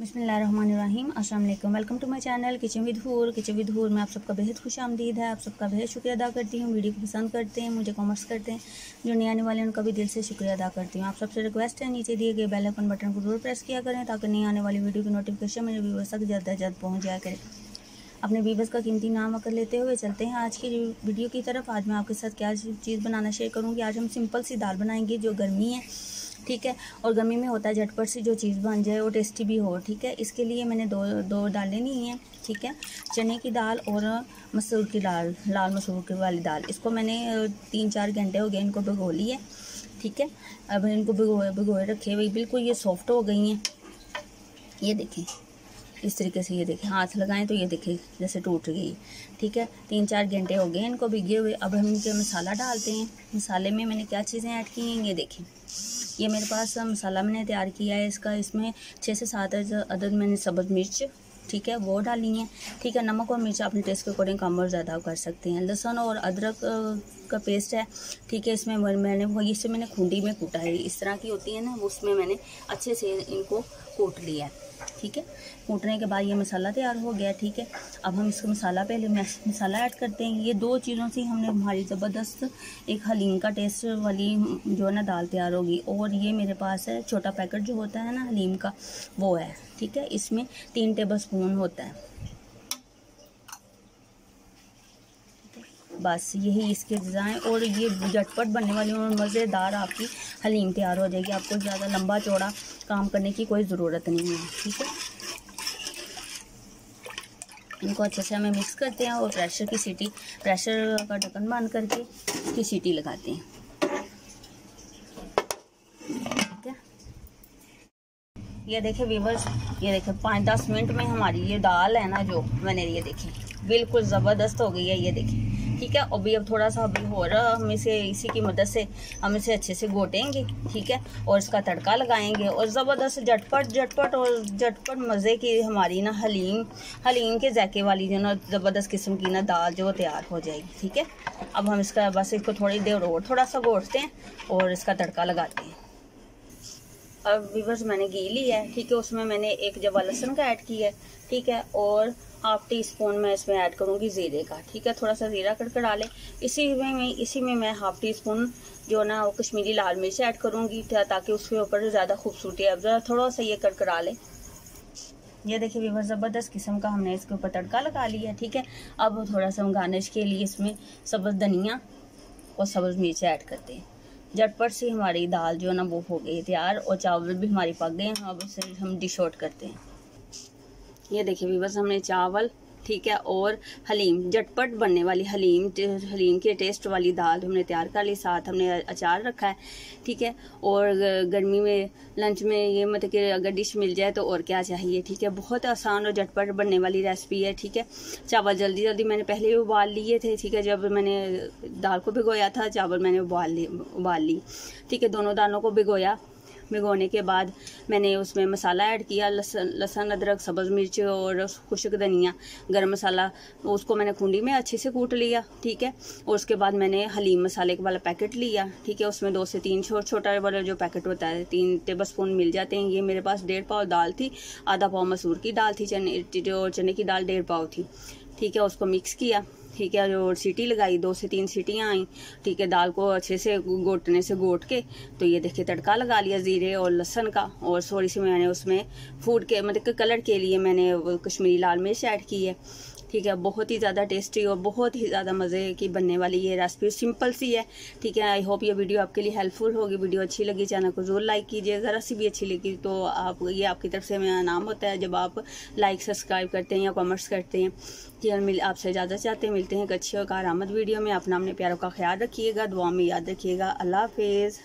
बिस्मिल्लाहिर्रहमानिर्रहीम। अस्सलाम वालेकुम welcome to my channel kitchen with Hoor kitchen with Hoor में आप सबका बेहद खुश आमदीद है। आप सबका बेहद शुक्रिया अदा करती हूँ। वीडियो को पसंद करते हैं, मुझे कॉमर्स करते हैं। जो नए आने वाले उनका भी दिल से शुक्रिया अदा करती हूँ। आप सबसे रिक्वेस्ट है, नीचे दिए गए बेल आइकन बटन को ज़रूर प्रेस किया करें, ताकि नए आने वाली वीडियो की नोटिफिकेशन मेरे व्यूवर्स तक जल्द अज जल्द पहुँच जाया करें। अपने वीवर्स का कीमती नाम अकर लेते हुए चलते हैं आज की वीडियो की तरफ़। आज मैं आपके साथ क्या चीज़ बनाना शेयर करूँगी। आज हम सिंपल सी दाल बनाएँगे, जो गर्मी है। ठीक है? और गर्मी में होता है झटपट से जो चीज़ बन जाए, वो टेस्टी भी हो, ठीक है? इसके लिए मैंने दो दो दालें ली हैं, ठीक है? चने की दाल और मसूर की दाल, लाल मसूर की वाली दाल। इसको मैंने तीन चार घंटे हो गए इनको भिगो ली है ठीक है? अब इनको भिगोए भिगोए रखे हुए बिल्कुल ये सॉफ्ट हो गई हैं। ये देखें। इस तरीके से ये देखें, हाथ लगाएँ तो ये देखें, जैसे टूट गई। ठीक है? तीन चार घंटे हो गए इनको भिगे हुए। अब हम इनके मसाला डालते हैं, मसाले में मैंने क्या चीज़ें ऐड की हैं? ये देखें। ये मेरे पास मसाला मैंने तैयार किया है इसका। इसमें छः से सात अदद मैंने सब्ज़ मिर्च, ठीक है, वो डाली है। ठीक है, नमक और मिर्च अपने टेस्ट के अकॉर्डिंग कम और ज़्यादा कर सकते हैं। लहसुन और अदरक का पेस्ट है, ठीक है, इसमें मैंने, वही से मैंने खूंडी में कूटा है। इस तरह की होती है ना, उसमें मैंने अच्छे से इनको कूट लिया है। ठीक है? कूटने के बाद ये मसाला तैयार हो गया, ठीक है? अब हम इसको मसाला पहले मसाला ऐड करते हैं। ये दो चीज़ों से हमने हमारी ज़बरदस्त एक हलीम का टेस्ट वाली जो है ना, दाल तैयार होगी। और ये मेरे पास है, छोटा पैकेट जो होता है ना, हलीम का, वो है, ठीक है? इसमें तीन टेबल स्पून होता है। बस यही इसके डिज़ाइन और ये झटपट बनने वाली और मज़ेदार आपकी हलीम तैयार हो जाएगी। आपको ज़्यादा लंबा चौड़ा काम करने की कोई ज़रूरत नहीं है, ठीक है? इनको अच्छे से हमें मिक्स करते हैं और प्रेशर की सीटी प्रेशर का ढक्कन बंद करके इसकी सीटी लगाते हैं। ठीक है? ये देखे वीवर्स ये देखे पाँच दस मिनट में हमारी ये दाल है ना जो मैंने ये देखी। बिल्कुल ज़बरदस्त हो गई है ये देखिए। ठीक है, अभी अब थोड़ा सा अभी हो रहा हम इसे इसी की मदद से, हम इसे अच्छे से गोटेंगे ठीक है, और इसका तड़का लगाएँगे, और ज़बरदस्त झटपट झटपट और झटपट मज़े की हमारी ना हलीम हलीम के जैके वाली जो ना ज़बरदस्त किस्म की ना दाल जो तैयार हो जाएगी, ठीक है। अब हम इसका बस इसको थोड़ी देर और थोड़ा सा गोटते हैं और इसका तड़का लगाते हैं। अब वीवर्स मैंने घी ली है, ठीक है, उसमें मैंने एक जवा लहसुन का ऐड किया है, ठीक है, और हाफ़ टी स्पून मैं इसमें ऐड करूँगी ज़ीरे का, ठीक है, थोड़ा सा ज़ीरा कड़कर डालें इसी में मैं, इसी में मैं हाफ़ टी स्पून जो ना, वो कश्मीरी लाल मिर्च ऐड करूँगी ताकि उसके ऊपर ज़्यादा खूबसूरती अब ज़रा थोड़ा सा ये कड़कर डालें ये देखिए वीवर ज़बरदस्त किस्म का हमने इसके ऊपर तड़का लगा लिया है, ठीक है। अब थोड़ा सा हम गार्निश के लिए इसमें सब्ज़ धनिया और सब्ज़ मिर्च ऐड करते हैं। झटपट से हमारी दाल जो है ना वो हो गई तैयार और चावल भी हमारी पक गए हैं। अब उसे हम डिश आउट करते हैं। ये देखिए बस हमने चावल ठीक है, और हलीम, झटपट बनने वाली हलीम हलीम के टेस्ट वाली दाल हमने तैयार कर ली, साथ हमने अचार रखा है, ठीक है, और गर्मी में लंच में ये मतलब कि अगर डिश मिल जाए तो और क्या चाहिए, ठीक है, बहुत आसान और झटपट बनने वाली रेसिपी है, ठीक है, चावल जल्दी जल्दी मैंने पहले ही उबाल लिए थे, ठीक है, जब मैंने दाल को भिगोया था, चावल मैंने उबाल ली उबाल ली, ठीक है, दोनों दालों को भिगोया भिगोने के बाद मैंने उसमें मसाला ऐड किया लहसन लहसन अदरक, सब्ज़, मिर्च और खुशक धनिया, गर्म मसाला, उसको मैंने खूंडी में अच्छे से कूट लिया, ठीक है? और उसके बाद मैंने हलीम मसाले वाला पैकेट लिया, ठीक है? उसमें दो से तीन छोटा छोटा वाला जो पैकेट होता है, तीन टेबल स्पून मिल जाते हैं। ये मेरे पास डेढ़ पाव दाल थी, आधा पाव मसूर की दाल थी, चने जो चने की दाल डेढ़ पाव थी, ठीक है? उसको मिक्स किया। ठीक है, और सीटी लगाई, दो से तीन सीटियाँ आई, ठीक है, दाल को अच्छे से घोटने से घोट के तो ये देखिए तड़का लगा लिया ज़ीरे और लहसन का, और थोड़ी सी मैंने उसमें फ़ूड के मतलब कलर के लिए मैंने कश्मीरी लाल मिर्च ऐड की है। ठीक है, बहुत ही ज़्यादा टेस्टी और बहुत ही ज़्यादा मज़े की बनने वाली ये रेसिपी सिंपल सी है। ठीक है आई होप ये वीडियो आपके लिए हेल्पफुल होगी। वीडियो अच्छी लगी चैनल को ज़रूर लाइक कीजिए। ज़रा सी भी अच्छी लगी तो आप, ये आपकी तरफ़ से मेरा नाम होता है। जब आप लाइक सब्सक्राइब करते हैं या कॉमेंट्स करते हैं कि मिल, आपसे इजाज़त चाहते हैं, मिलते हैं एक अच्छी और कारामद वीडियो में। अपना अपने प्यारों का ख्याल रखिएगा, दुआ में याद रखिएगा। अल्लाह हाफिज़।